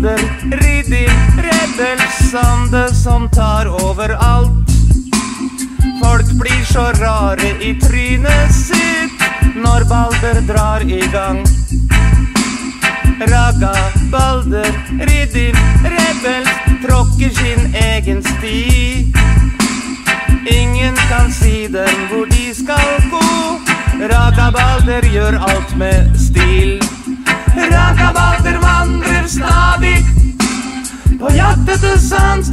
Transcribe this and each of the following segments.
Balder, Ridder, rebell, Sande som tar overalt. Folk blir så rare i trynet sitt når Balder drar i gang. Raga, Balder, Ridder, rebell tråkker sin egen sti. Ingen kan si dem hvor de skal gå. Raga Balder gjør alt med stil.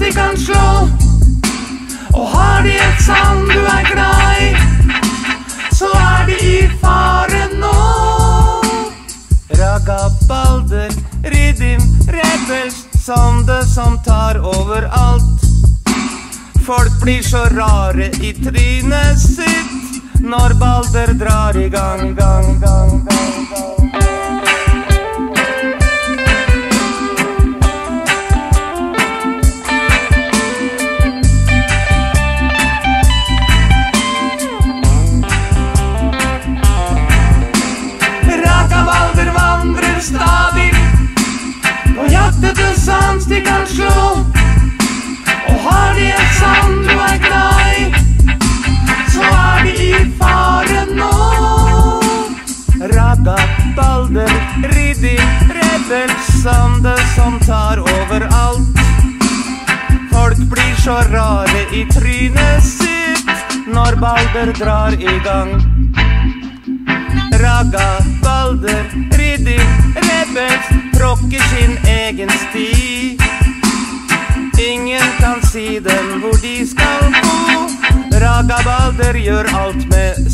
De kan slå. Og har de et sand du er glad i, så er de i fare nå. Raga Balder, Riddim, Rebels, Sande som tar overalt. Folk blir så rare i trynet sitt når Balder drar i gang, gang, gang. Slå. Og har de et sand du er glad i, så er de i fare nå. Raga, Balder, Riddim, Rebel, Sande som tar overalt. Folk blir så rare i trynet sitt når Balder drar i gang. Raga, Balder, Riddim, Rebels tråkker sin egen sti. Ingen kan si dem hvor de skal bo. Raga Balder gjør alt med